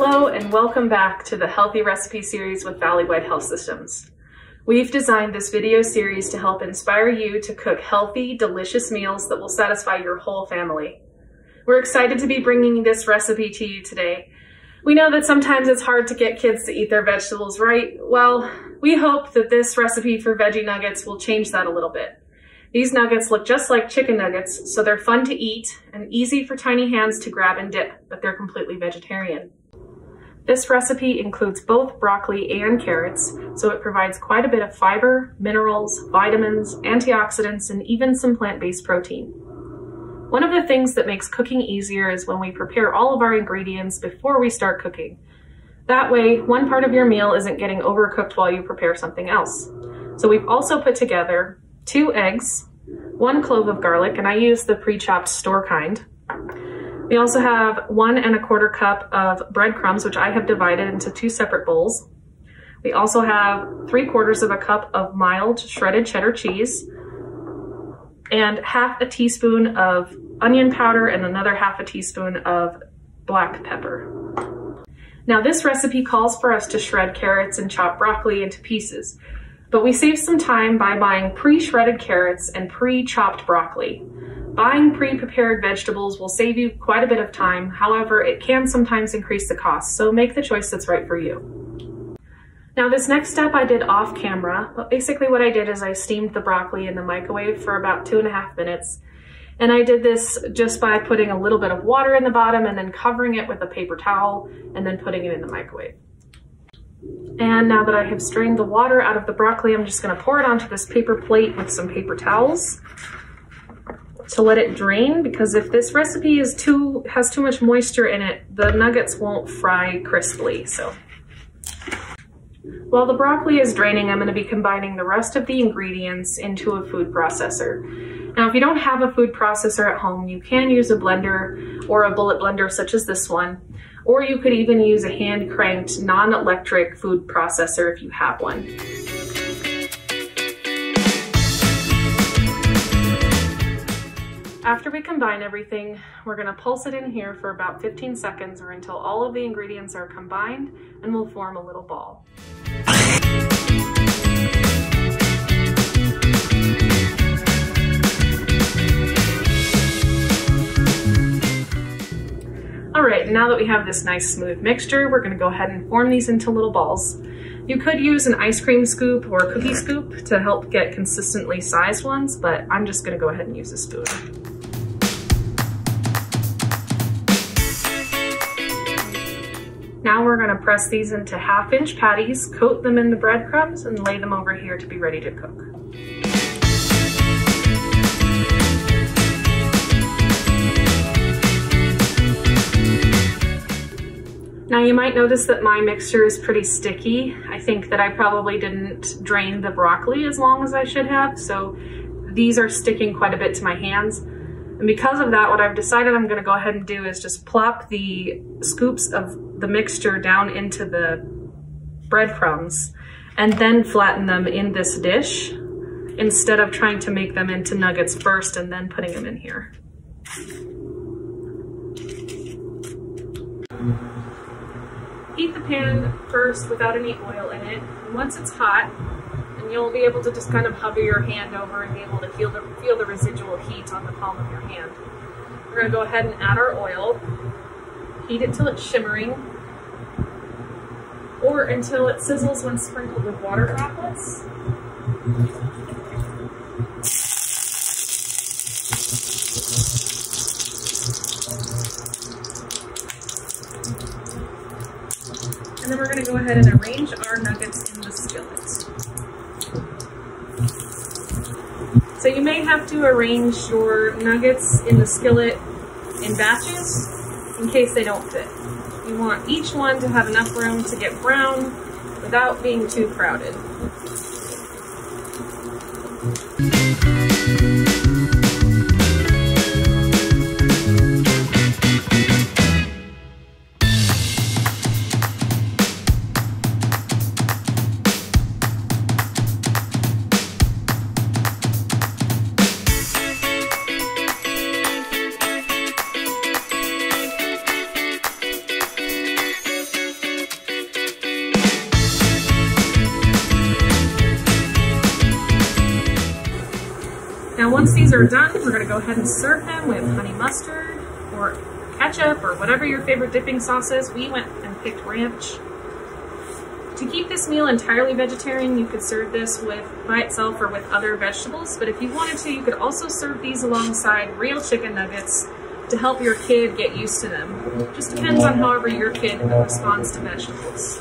Hello and welcome back to the Healthy Recipe Series with Valley-Wide Health Systems. We've designed this video series to help inspire you to cook healthy, delicious meals that will satisfy your whole family. We're excited to be bringing this recipe to you today. We know that sometimes it's hard to get kids to eat their vegetables right. Well, we hope that this recipe for veggie nuggets will change that a little bit. These nuggets look just like chicken nuggets, so they're fun to eat and easy for tiny hands to grab and dip, but they're completely vegetarian. This recipe includes both broccoli and carrots, so it provides quite a bit of fiber, minerals, vitamins, antioxidants, and even some plant-based protein. One of the things that makes cooking easier is when we prepare all of our ingredients before we start cooking. That way, one part of your meal isn't getting overcooked while you prepare something else. So we've also put together two eggs, one clove of garlic, and I use the pre-chopped store kind, we also have one and a quarter cup of breadcrumbs, which I have divided into two separate bowls. We also have three quarters of a cup of mild shredded cheddar cheese and half a teaspoon of onion powder and another half a teaspoon of black pepper. Now this recipe calls for us to shred carrots and chop broccoli into pieces, but we save some time by buying pre-shredded carrots and pre-chopped broccoli. Buying pre-prepared vegetables will save you quite a bit of time. However, it can sometimes increase the cost, so make the choice that's right for you. Now this next step I did off camera, but basically what I did is I steamed the broccoli in the microwave for about two and a half minutes. And I did this just by putting a little bit of water in the bottom and then covering it with a paper towel and then putting it in the microwave. And now that I have strained the water out of the broccoli, I'm just gonna pour it onto this paper plate with some paper towels to let it drain because if this recipe is too has too much moisture in it, the nuggets won't fry crisply. So while the broccoli is draining, I'm gonna be combining the rest of the ingredients into a food processor. Now, if you don't have a food processor at home, you can use a blender or a bullet blender such as this one, or you could even use a hand cranked non-electric food processor if you have one. After we combine everything, we're gonna pulse it in here for about 15 seconds or until all of the ingredients are combined and we'll form a little ball. All right, now that we have this nice smooth mixture, we're gonna go ahead and form these into little balls. You could use an ice cream scoop or cookie scoop to help get consistently sized ones, but I'm just gonna go ahead and use a spoon. Now we're gonna press these into half inch patties, coat them in the breadcrumbs, and lay them over here to be ready to cook. Now you might notice that my mixture is pretty sticky. I think that I probably didn't drain the broccoli as long as I should have, so these are sticking quite a bit to my hands. And because of that, what I've decided I'm gonna go ahead and do is just plop the scoops of the mixture down into the breadcrumbs and then flatten them in this dish instead of trying to make them into nuggets first and then putting them in here. Heat the pan first without any oil in it. And once it's hot, and you'll be able to just kind of hover your hand over and be able to feel the, feel the residual heat on the palm of your hand. We're gonna go ahead and add our oil, heat it till it's shimmering, or until it sizzles when sprinkled with water droplets. And then we're gonna go ahead and arrange our nuggets in the skillet. So you may have to arrange your nuggets in the skillet in batches in case they don't fit. You want each one to have enough room to get brown without being too crowded. these are done, we're going to go ahead and serve them with honey mustard or ketchup or whatever your favorite dipping sauce is. We went and picked ranch. To keep this meal entirely vegetarian, you could serve this with by itself or with other vegetables, but if you wanted to, you could also serve these alongside real chicken nuggets to help your kid get used to them. Just depends on however your kid responds to vegetables.